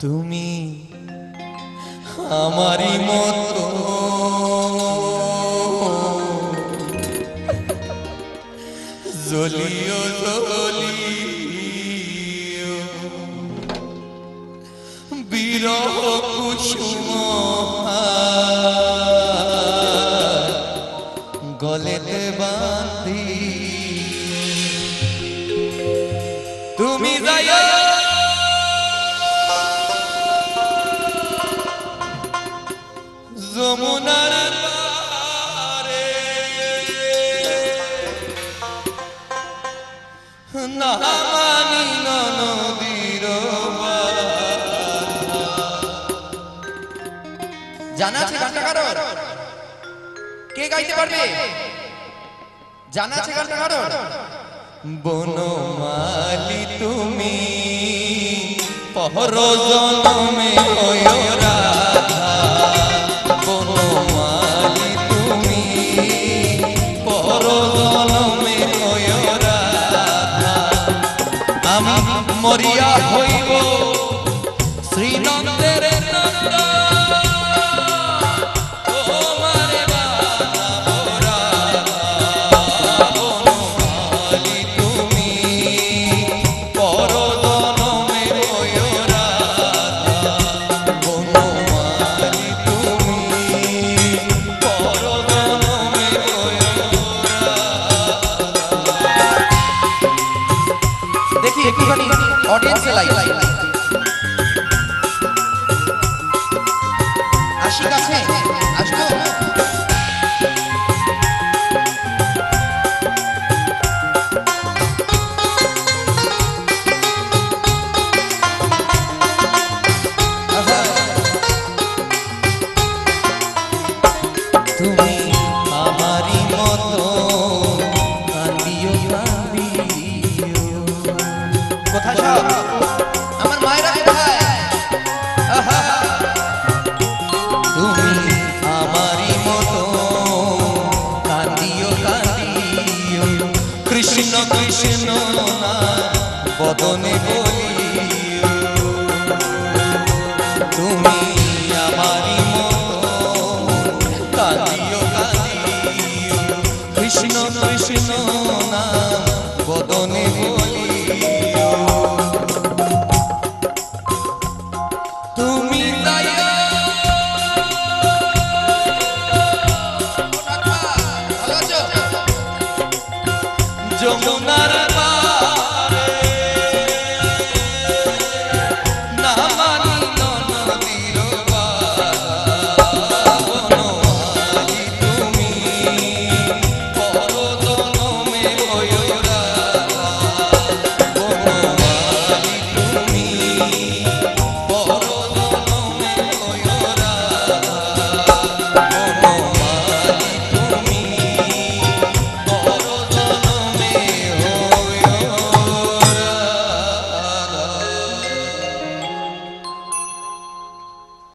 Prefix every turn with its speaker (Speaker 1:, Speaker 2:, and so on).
Speaker 1: তুমি আমারই মতো। জলিও জলিও। বিরহ কুসুম গলেতে বাঁধি। তুমি যাইও। যমুনার পারে। না মানি নদীর
Speaker 2: জানা আছে গানটা কারোর? কে গাইতে পারবে? জানা আছে গানটা কারোর?
Speaker 1: বনমালি তুমি পহর জনমে হয় মরিয়া হইব শ্রীনন্দের নন্দ তোমারে অডিয়েন্সে লাইভ আশিক আছে আমার মায়েরা কোথায় তুমি আমারই মতো
Speaker 2: কাঁদিও কাঁদিও। কৃষ্ণ কৃষ্ণ না বদনে বলি Yomuna